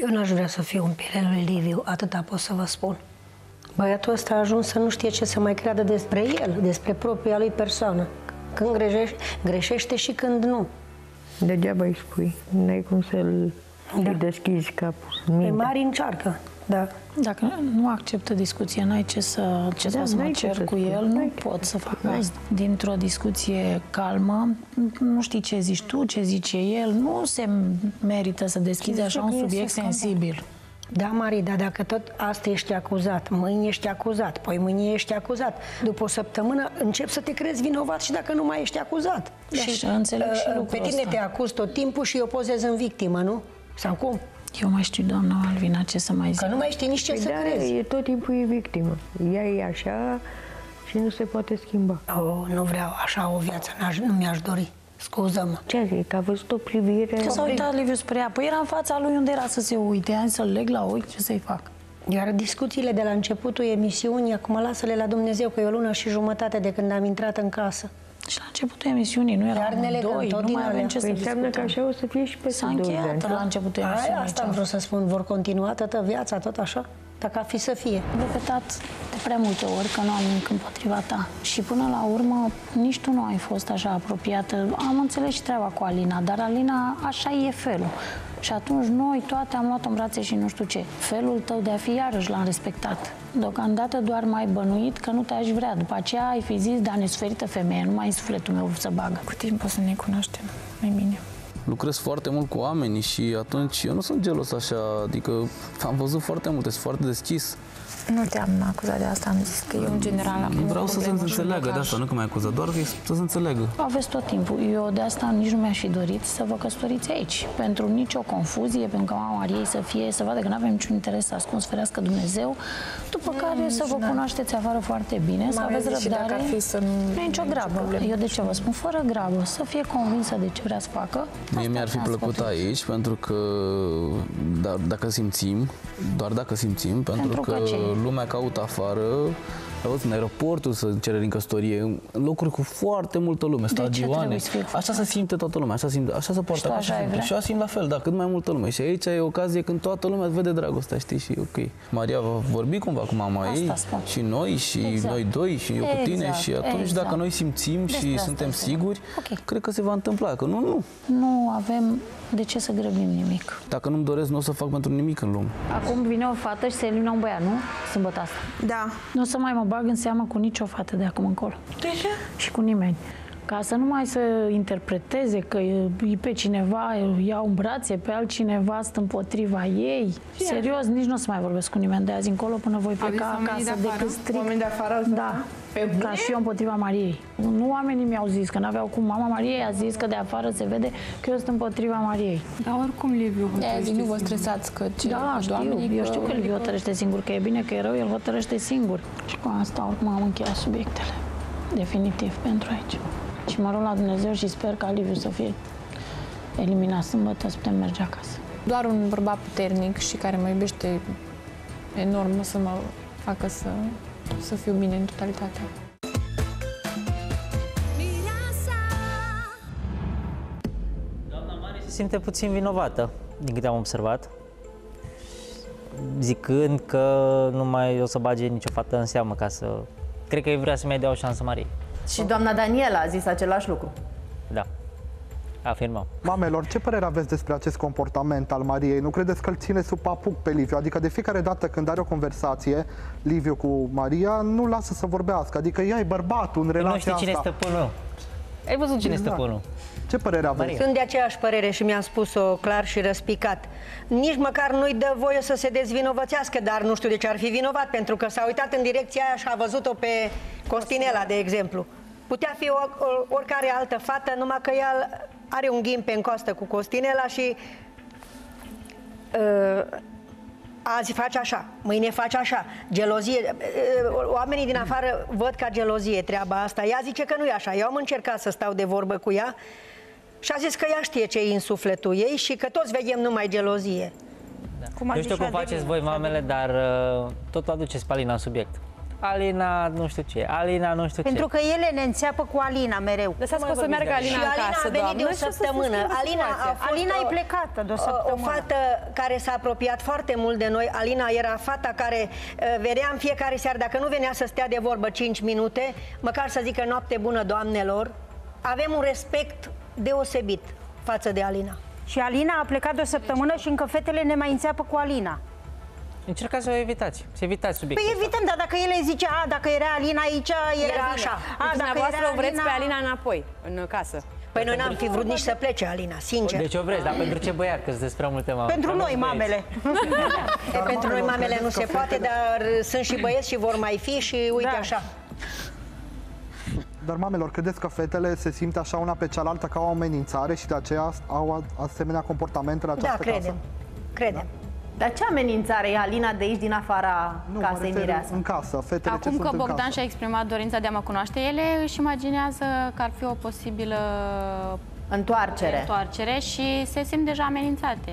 Eu n-aș vrea să fiu un pielea lui Liviu, atâta pot să vă spun. Băiatul ăsta a ajuns să nu știe ce să mai creadă despre el, despre propria lui persoană. Când greșește, greșește și când nu. Degeaba îi spui, n-ai cum să-l da. deschizi capul. Pe mari încearcă, da. Dacă nu acceptă discuția, n-ai ce să, ce da, să mă cer să cu el, nu pot să fac asta. Dintr-o discuție calmă, nu știi ce zici tu, ce zice el, nu se merită să deschizi așa un subiect sensibil. Da, Marie, dar dacă tot asta ești acuzat, mâine ești acuzat, poi mâine ești acuzat, după o săptămână încep să te crezi vinovat și dacă nu mai ești acuzat. Da, și înțeleg și uh, Pe tine ăsta. te acuz tot timpul și eu pozez în victimă, nu? Sau cum? Eu mai știu, doamna Alvina, ce să mai zic. Că nu mai știi nici ce Păi să da, crezi. e tot timpul e victimă. Ea e așa și nu se poate schimba. Oh, nu vreau așa o viață, n-aș, nu mi-aș dori. Scuză-mă. Ce zic? A văzut o privire... Ce s-a uitat Liviu spre ea? Păi era în fața lui unde era să se uite, ani să-l leg la ochi, ce să-i fac? Iar discuțiile de la începutul emisiunii, acum lasă-le la Dumnezeu, că e o lună și jumătate de când am intrat în casă. Și la începutul emisiunii nu Iar eram ne legăm doi, tot nu din mai avem alea. ce să Păi înseamnă că discutăm. așa o să fie și pe S-a încheiat la începutul Aia, emisiunii. asta am ce- vrut să spun, vor continua toată viața, tot așa? Dacă ar fi să fie. Am repetat de prea multe ori că nu am nimic împotriva ta. Și până la urmă, nici tu nu ai fost așa apropiată. Am înțeles și treaba cu Alina, dar Alina, așa e felul. Și atunci noi toate am luat în brațe și nu știu ce. Felul tău de a fi iarăși l-am respectat. Deocamdată doar mai bănuit că nu te-aș vrea. După aceea ai fi zis, da, nesferită femeie, numai în sufletul meu să bagă. Cu timpul să ne cunoaștem mai bine. Lucrez foarte mult cu oamenii și atunci eu nu sunt gelos așa, adică am văzut foarte multe, sunt foarte deschis. Nu te-am acuzat de asta, am zis că eu în general am Vreau o să se problemă și un înțeleagă de blocaj. asta, nu că m-ai acuzat, doar că să se înțeleagă. Aveți tot timpul. Eu de asta nici nu mi-aș fi dorit să vă căsătoriți aici. Pentru nicio confuzie, pentru că mama Mariei să fie, să vadă că nu avem niciun interes ascuns, ferească Dumnezeu. După care să vă cunoașteți afară foarte bine, să M-am aveți gândit și răbdare. dacă ar fi să nu- nu e nicio nicio grabă. problemă. Eu de ce vă spun? Fără grabă. Să fie convinsă de ce vrea să facă. Mie Asta mi-ar fi am plăcut sfătuit. aici pentru că dar dacă simțim, doar dacă simțim, pentru, Pentru că, că ce? Lumea caută afară, auzi, în aeroportul să cereri în căsătorie, în locuri cu foarte multă lume, ce stadioane. trebuie să fie Așa se simte toată lumea, așa, simte, așa se poartă. tu așa așa ai simte. vrea? Și eu simt la fel, da, cât mai multă lume. Și aici e ocazie când toată lumea îți vede dragostea, știi, și ok. Maria va vorbi cumva cu mama Asta ei, spun. și noi, și Exact. noi doi, și eu cu tine, Exact, și atunci exact. dacă noi simțim Despre și asta suntem este. siguri, Ok. cred că se va întâmpla, că nu, nu. Nu avem de ce să grăbim nimic. Dacă nu-mi doresc, nu o să fac pentru nimic în lume. Acum vine o fată și se elimină un băiat, nu? Sâmbătă asta. Da. Nu o să mai mă bag în seamă cu nicio fată de acum încolo. De ce? Și cu nimeni. Ca să nu mai să interpreteze că e e pe cineva îl iau în brațe, pe altcineva sunt împotriva ei. Serios, nici nu o să mai vorbesc cu nimeni de azi încolo până voi pleca oamenii acasă de afară? decât strict. Oameni de afară au zis Da. Asta? Pe bune? Ca și eu împotriva Mariei. Nu oamenii mi-au zis că n-aveau cum. Mama Mariei a zis că de afară se vede că eu sunt împotriva Mariei. Dar oricum, Liviu, De aia zic, nu vă stresați că ce Da, văd știu. oamenii Eu știu că el hotărăște singur, că e bine, că e rău, el hotărăște singur. Și cu asta oricum am încheiat subiectele. Definitiv pentru aici. Și mă rog la Dumnezeu și sper ca Liviu să fie eliminat sâmbătă, să putem merge acasă. Doar un bărbat puternic și care mă iubește enorm o să mă facă să, să fiu bine în totalitate. Doamna Mari se simte puțin vinovată, din câte am observat, zicând că nu mai o să bage nicio fată în seamă ca să... Cred că ei vrea să mai dea o șansă Marie. Și doamna Daniela a zis același lucru. Da. Afirmăm. Mamelor, ce părere aveți despre acest comportament al Mariei? Nu credeți că îl ține sub papuc pe Liviu? Adică de fiecare dată când are o conversație, Liviu cu Maria, nu lasă să vorbească. Adică ea e bărbatul în Nu relația știi cine asta. este stăpânul. Ai văzut cine este Da. stăpânul? Ce părere aveți? Maria. Sunt de aceeași părere și mi-am spus-o clar și răspicat. Nici măcar nu-i dă voie să se dezvinovățească, dar nu știu de ce ar fi vinovat, pentru că s-a uitat în direcția aia și a văzut-o pe Costinela, de exemplu. Putea fi o, o, oricare altă fată, numai că ea are un ghimpe în costă cu Costinela și uh, azi face așa, mâine face așa, gelozie. Uh, Oamenii din afară văd ca gelozie treaba asta. Ea zice că nu e așa. Eu am încercat să stau de vorbă cu ea și a zis că ea știe ce e în sufletul ei și că toți vedem numai gelozie. Cum a Eu zis știu și cum Adelina. faceți voi, mamele, dar uh, tot aduceți palina în subiect. Alina nu știu ce, Alina nu știu Pentru ce. că ele ne înțeapă cu Alina mereu. Lăsați că o să meargă Alina și în Alina casă, a venit doamnă, de o și o să se săptămână. schimbe Alina a situația. fost Alina o- e plecată de o o- săptămână. O fată care s-a apropiat foarte mult de noi. Alina era fata care uh, venea în fiecare seară, dacă nu venea să stea de vorbă 5 minute, măcar să zică noapte bună doamnelor. Avem un respect deosebit față de Alina. Și Alina a plecat de o săptămână și încă fetele ne mai înțeapă cu Alina. Încercați să o evitați, să evitați subiectul Păi ăsta. evităm, dar dacă ele zice, a, dacă era Alina aici, era, Era bine. așa. A, Deci dacă dumneavoastră era o vreți pe Alina înapoi, în casă. Păi noi n-am fi vrut nici să plece Alina, sincer. Deci o vreți, dar pentru ce băiat, că sunteți prea multe mame. Pentru Că nu noi, vreți. mamele. E, pentru noi mamele nu se poate, dar sunt și băieți și vor mai fi și uite Da. așa. Dar mamelor, credeți că fetele se simt așa una pe cealaltă ca o amenințare și de aceea au a- asemenea comportamente la Da, această credem. casă? Credem. Dar ce amenințare e Alina de aici, din afara Nu, mă casei refer mireasă? în casă, fetele ce Acum sunt că în Bogdan casă. și-a exprimat dorința de a mă cunoaște, ele își imaginează că ar fi o posibilă Întoarcere. întoarcere și se simt deja amenințate.